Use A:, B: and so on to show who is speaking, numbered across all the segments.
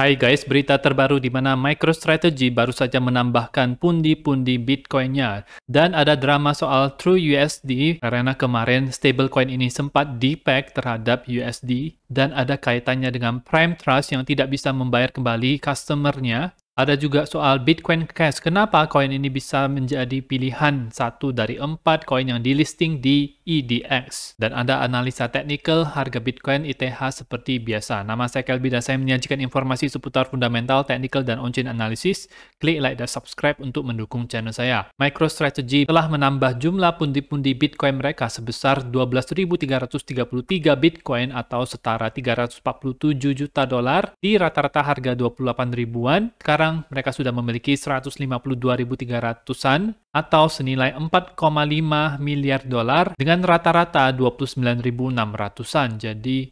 A: Hai guys, berita terbaru di mana MicroStrategy baru saja menambahkan pundi-pundi Bitcoin-nya. Dan ada drama soal True USD karena kemarin stablecoin ini sempat dipeg terhadap USD dan ada kaitannya dengan Prime Trust yang tidak bisa membayar kembali customer-nya ada juga soal Bitcoin Cash. Kenapa koin ini bisa menjadi pilihan satu dari empat koin yang dilisting di EDX? Dan ada analisa teknikal harga Bitcoin ETH seperti biasa. Nama saya Kelby dan saya menyajikan informasi seputar fundamental, teknikal, dan on-chain analisis. Klik like dan subscribe untuk mendukung channel saya. MicroStrategy telah menambah jumlah pundi-pundi Bitcoin mereka sebesar 12.333 Bitcoin atau setara 347 juta dolar di rata-rata harga 28 ribuan. Sekarang sekarang mereka sudah memiliki 152.300-an atau senilai 4,5 miliar dolar dengan rata-rata 29.600-an. Jadi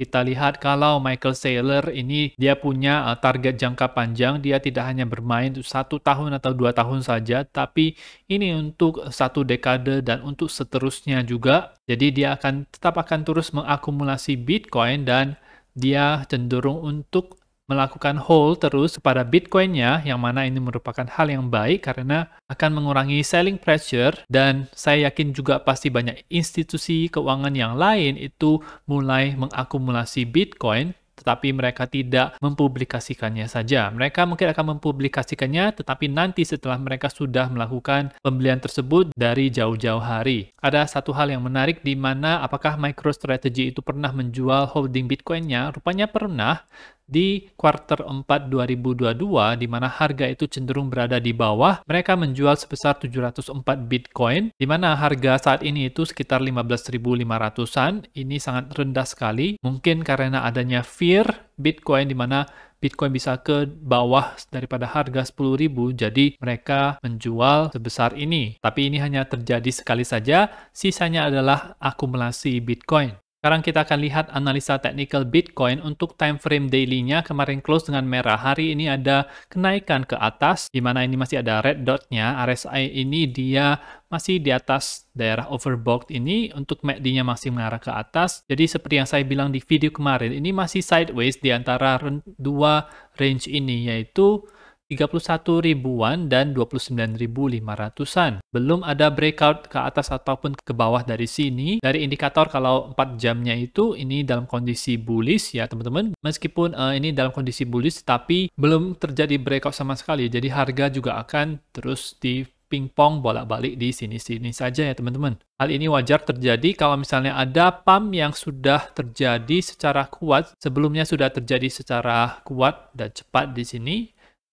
A: kita lihat kalau Michael Saylor ini dia punya uh, target jangka panjang, dia tidak hanya bermain satu tahun atau dua tahun saja, tapi ini untuk satu dekade dan untuk seterusnya juga. Jadi dia akan tetap akan terus mengakumulasi Bitcoin dan dia cenderung untuk melakukan hold terus pada Bitcoin-nya, yang mana ini merupakan hal yang baik karena akan mengurangi selling pressure dan saya yakin juga pasti banyak institusi keuangan yang lain itu mulai mengakumulasi Bitcoin tetapi mereka tidak mempublikasikannya saja. Mereka mungkin akan mempublikasikannya, tetapi nanti setelah mereka sudah melakukan pembelian tersebut dari jauh-jauh hari. Ada satu hal yang menarik di mana apakah MicroStrategy itu pernah menjual holding Bitcoin-nya? Rupanya pernah, di kuarter 4 2022 di mana harga itu cenderung berada di bawah, mereka menjual sebesar 704 Bitcoin di mana harga saat ini itu sekitar 15.500-an. Ini sangat rendah sekali. Mungkin karena adanya fear Bitcoin di mana Bitcoin bisa ke bawah daripada harga 10.000, jadi mereka menjual sebesar ini. Tapi ini hanya terjadi sekali saja, sisanya adalah akumulasi Bitcoin. Sekarang kita akan lihat analisa teknikal Bitcoin untuk time frame daily-nya kemarin close dengan merah. Hari ini ada kenaikan ke atas, di mana ini masih ada red dot-nya. RSI ini dia masih di atas daerah overbought ini. Untuk MACD-nya masih mengarah ke atas. Jadi seperti yang saya bilang di video kemarin, ini masih sideways di antara dua range ini, yaitu 31 ribuan dan 29.500-an. Belum ada breakout ke atas ataupun ke bawah dari sini. Dari indikator kalau 4 jamnya itu ini dalam kondisi bullish ya teman-teman. Meskipun uh, ini dalam kondisi bullish tapi belum terjadi breakout sama sekali. Jadi harga juga akan terus di pingpong bolak-balik di sini-sini saja ya teman-teman. Hal ini wajar terjadi kalau misalnya ada pump yang sudah terjadi secara kuat, sebelumnya sudah terjadi secara kuat dan cepat di sini,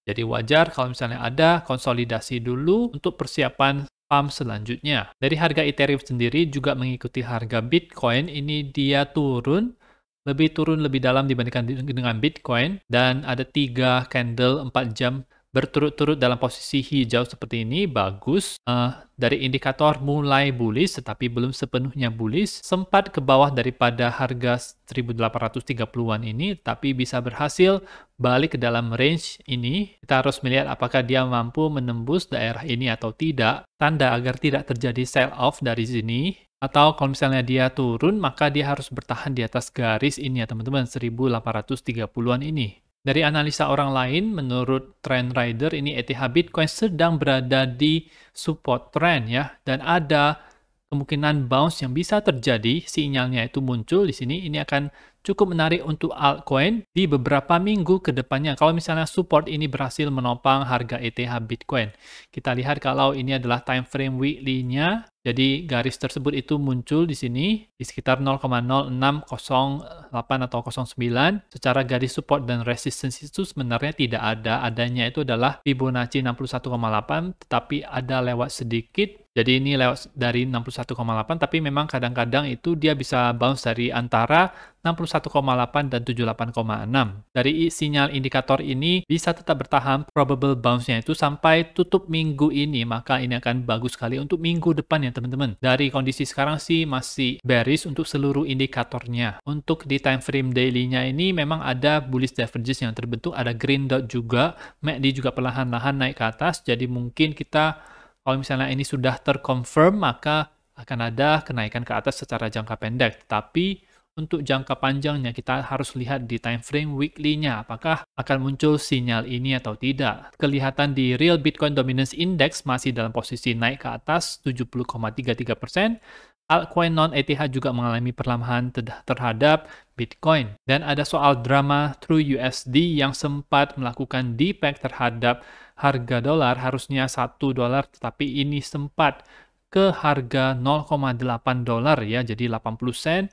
A: jadi wajar kalau misalnya ada konsolidasi dulu untuk persiapan pump selanjutnya. Dari harga Ethereum sendiri juga mengikuti harga Bitcoin, ini dia turun, lebih turun lebih dalam dibandingkan dengan Bitcoin, dan ada tiga candle 4 jam berturut-turut dalam posisi hijau seperti ini bagus. Uh, dari indikator mulai bullish tetapi belum sepenuhnya bullish. Sempat ke bawah daripada harga 1830-an ini tapi bisa berhasil balik ke dalam range ini. Kita harus melihat apakah dia mampu menembus daerah ini atau tidak. Tanda agar tidak terjadi sell off dari sini. Atau kalau misalnya dia turun maka dia harus bertahan di atas garis ini ya teman-teman 1830-an ini dari analisa orang lain, menurut Trend Rider, ini ETH Bitcoin sedang berada di support trend ya, dan ada kemungkinan bounce yang bisa terjadi, sinyalnya itu muncul di sini, ini akan cukup menarik untuk altcoin di beberapa minggu ke depannya. Kalau misalnya support ini berhasil menopang harga ETH Bitcoin. Kita lihat kalau ini adalah time frame weekly-nya. Jadi garis tersebut itu muncul di sini di sekitar 0,0608 atau 09. Secara garis support dan resistance itu sebenarnya tidak ada. Adanya itu adalah Fibonacci 61,8 tetapi ada lewat sedikit jadi ini lewat dari 61,8 tapi memang kadang-kadang itu dia bisa bounce dari antara 61,8 dan 78,6. Dari sinyal indikator ini bisa tetap bertahan probable bounce-nya itu sampai tutup minggu ini maka ini akan bagus sekali untuk minggu depan teman-teman. Dari kondisi sekarang sih masih bearish untuk seluruh indikatornya. Untuk di time frame daily-nya ini memang ada bullish divergence yang terbentuk, ada green dot juga, MACD juga perlahan-lahan naik ke atas jadi mungkin kita kalau misalnya ini sudah terconfirm, maka akan ada kenaikan ke atas secara jangka pendek. Tapi untuk jangka panjangnya kita harus lihat di time frame weekly-nya apakah akan muncul sinyal ini atau tidak. Kelihatan di Real Bitcoin Dominance Index masih dalam posisi naik ke atas 70,33%. Altcoin non-ETH juga mengalami perlambatan terhadap Bitcoin. Dan ada soal drama True USD yang sempat melakukan depeg terhadap harga dolar harusnya 1 dolar tetapi ini sempat ke harga 0,8 dolar ya jadi 80 sen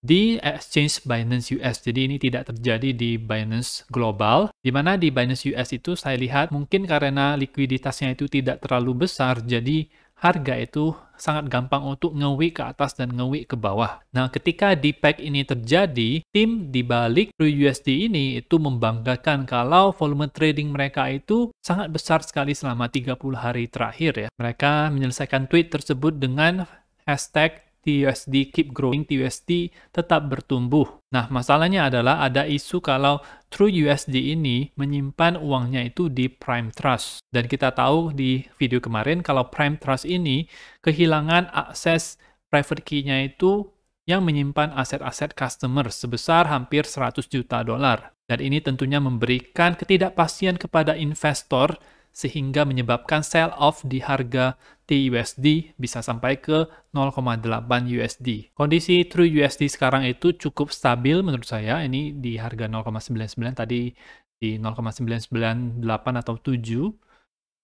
A: di exchange Binance US. Jadi ini tidak terjadi di Binance global, di mana di Binance US itu saya lihat mungkin karena likuiditasnya itu tidak terlalu besar, jadi harga itu sangat gampang untuk ngewi ke atas dan ngewi ke bawah. Nah, ketika DPEG ini terjadi, tim di balik USD ini itu membanggakan kalau volume trading mereka itu sangat besar sekali selama 30 hari terakhir ya. Mereka menyelesaikan tweet tersebut dengan hashtag TUSD keep growing, TUSD tetap bertumbuh. Nah, masalahnya adalah ada isu kalau True USD ini menyimpan uangnya itu di Prime Trust. Dan kita tahu di video kemarin kalau Prime Trust ini kehilangan akses private key-nya itu yang menyimpan aset-aset customer sebesar hampir 100 juta dolar. Dan ini tentunya memberikan ketidakpastian kepada investor sehingga menyebabkan sell off di harga TUSD bisa sampai ke 0,8 USD. Kondisi True USD sekarang itu cukup stabil menurut saya. Ini di harga 0,99 tadi di 0,998 atau 7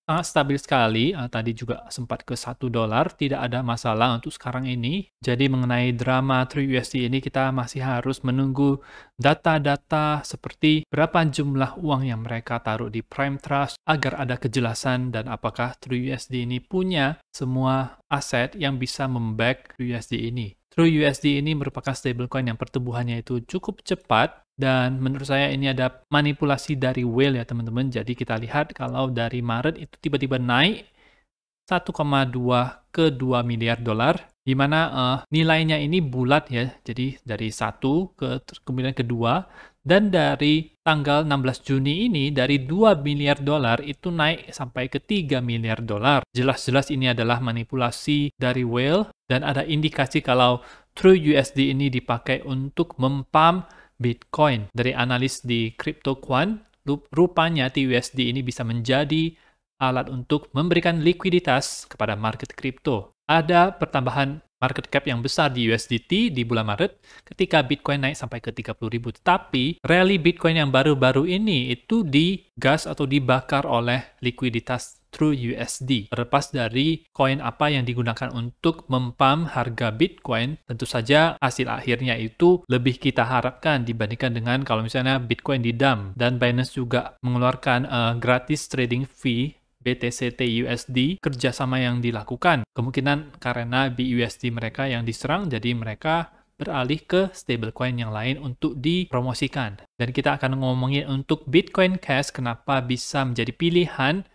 A: sangat stabil sekali. Uh, tadi juga sempat ke 1 dolar, tidak ada masalah untuk sekarang ini. Jadi mengenai drama True USD ini kita masih harus menunggu data-data seperti berapa jumlah uang yang mereka taruh di Prime Trust agar ada kejelasan dan apakah True USD ini punya semua aset yang bisa memback True USD ini. True USD ini merupakan stablecoin yang pertumbuhannya itu cukup cepat dan menurut saya ini ada manipulasi dari whale ya teman-teman. Jadi kita lihat kalau dari Maret itu tiba-tiba naik 1,2 ke 2 miliar dolar di mana uh, nilainya ini bulat ya. Jadi dari satu ke kemudian kedua dan dari tanggal 16 Juni ini dari 2 miliar dolar itu naik sampai ke 3 miliar dolar. Jelas-jelas ini adalah manipulasi dari whale dan ada indikasi kalau True USD ini dipakai untuk mempam Bitcoin. Dari analis di CryptoQuant, rupanya TUSD ini bisa menjadi alat untuk memberikan likuiditas kepada market kripto. Ada pertambahan market cap yang besar di USDT di bulan Maret ketika Bitcoin naik sampai ke 30 ribu. Tapi rally Bitcoin yang baru-baru ini itu digas atau dibakar oleh likuiditas True USD. Terlepas dari koin apa yang digunakan untuk mempam harga Bitcoin, tentu saja hasil akhirnya itu lebih kita harapkan dibandingkan dengan kalau misalnya Bitcoin di didam dan Binance juga mengeluarkan uh, gratis trading fee BTC USD kerjasama yang dilakukan. Kemungkinan karena BUSD mereka yang diserang, jadi mereka beralih ke stablecoin yang lain untuk dipromosikan. Dan kita akan ngomongin untuk Bitcoin Cash kenapa bisa menjadi pilihan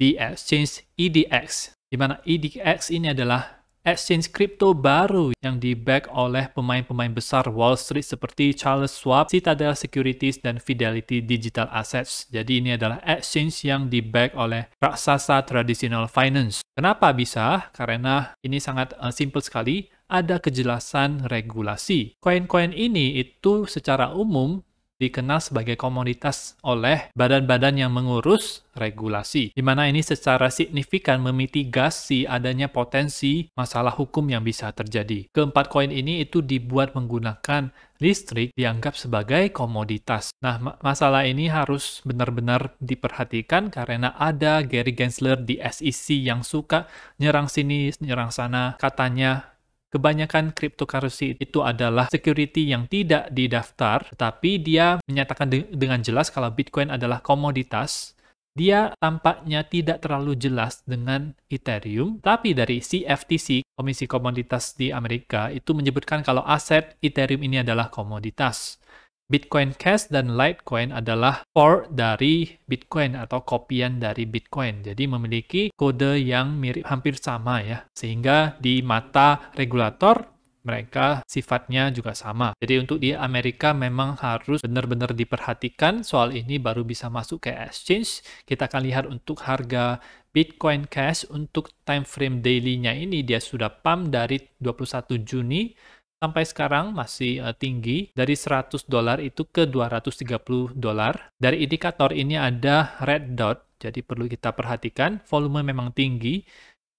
A: di exchange EDX, di mana EDX ini adalah exchange kripto baru yang di-back oleh pemain-pemain besar Wall Street seperti Charles Schwab, Citadel Securities, dan Fidelity Digital Assets. Jadi ini adalah exchange yang di-back oleh raksasa traditional finance. Kenapa bisa? Karena ini sangat uh, simple sekali, ada kejelasan regulasi. Koin-koin ini itu secara umum dikenal sebagai komoditas oleh badan-badan yang mengurus regulasi, di mana ini secara signifikan memitigasi adanya potensi masalah hukum yang bisa terjadi. Keempat koin ini itu dibuat menggunakan listrik dianggap sebagai komoditas. Nah, masalah ini harus benar-benar diperhatikan karena ada Gary Gensler di SEC yang suka nyerang sini, nyerang sana, katanya kebanyakan cryptocurrency itu adalah security yang tidak didaftar, tapi dia menyatakan de dengan jelas kalau Bitcoin adalah komoditas. Dia tampaknya tidak terlalu jelas dengan Ethereum, tapi dari CFTC, Komisi Komoditas di Amerika, itu menyebutkan kalau aset Ethereum ini adalah komoditas. Bitcoin Cash dan Litecoin adalah port dari Bitcoin atau kopian dari Bitcoin. Jadi memiliki kode yang mirip hampir sama ya. Sehingga di mata regulator mereka sifatnya juga sama. Jadi untuk di Amerika memang harus benar-benar diperhatikan soal ini baru bisa masuk ke exchange. Kita akan lihat untuk harga Bitcoin Cash untuk time frame daily-nya ini dia sudah pump dari 21 Juni sampai sekarang masih uh, tinggi dari 100 dolar itu ke 230 dolar. Dari indikator ini ada red dot, jadi perlu kita perhatikan volume memang tinggi.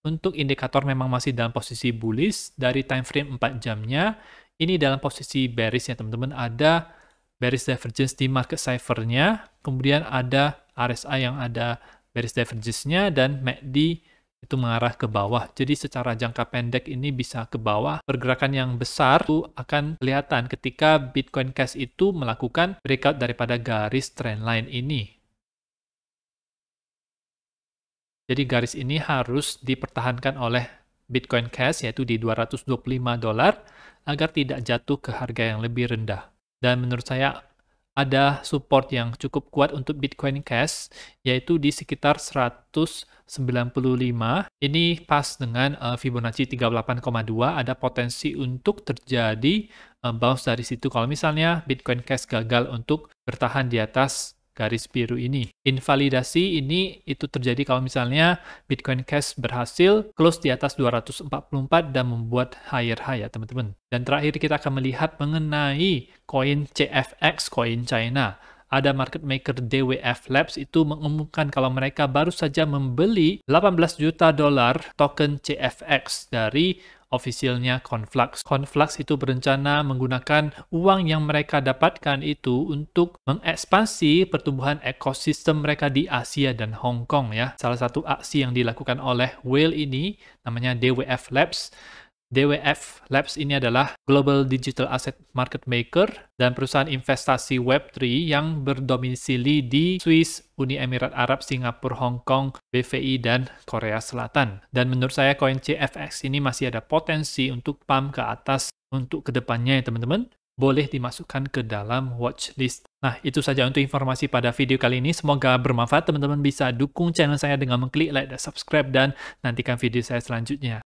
A: Untuk indikator memang masih dalam posisi bullish dari time frame 4 jamnya. Ini dalam posisi bearish ya teman-teman. Ada bearish divergence di market cipher-nya, kemudian ada RSI yang ada bearish divergence-nya dan MACD itu mengarah ke bawah. Jadi secara jangka pendek ini bisa ke bawah. Pergerakan yang besar itu akan kelihatan ketika Bitcoin Cash itu melakukan breakout daripada garis trendline ini. Jadi garis ini harus dipertahankan oleh Bitcoin Cash yaitu di 225 dolar agar tidak jatuh ke harga yang lebih rendah. Dan menurut saya ada support yang cukup kuat untuk Bitcoin Cash, yaitu di sekitar 195. Ini pas dengan uh, Fibonacci 38,2, ada potensi untuk terjadi uh, bounce dari situ. Kalau misalnya Bitcoin Cash gagal untuk bertahan di atas garis biru ini. Invalidasi ini itu terjadi kalau misalnya Bitcoin Cash berhasil close di atas 244 dan membuat higher high ya teman-teman. Dan terakhir kita akan melihat mengenai koin CFX, koin China ada market maker DWF Labs itu mengumumkan kalau mereka baru saja membeli 18 juta dolar token CFX dari ofisialnya Conflux. Conflux itu berencana menggunakan uang yang mereka dapatkan itu untuk mengekspansi pertumbuhan ekosistem mereka di Asia dan Hong Kong ya. Salah satu aksi yang dilakukan oleh Whale ini namanya DWF Labs DWF Labs ini adalah Global Digital Asset Market Maker dan perusahaan investasi Web3 yang berdomisili di Swiss, Uni Emirat Arab, Singapura, Hong Kong, BVI, dan Korea Selatan. Dan menurut saya koin CFX ini masih ada potensi untuk pump ke atas untuk ke depannya ya teman-teman boleh dimasukkan ke dalam watchlist. Nah, itu saja untuk informasi pada video kali ini. Semoga bermanfaat. Teman-teman bisa dukung channel saya dengan mengklik like dan subscribe dan nantikan video saya selanjutnya.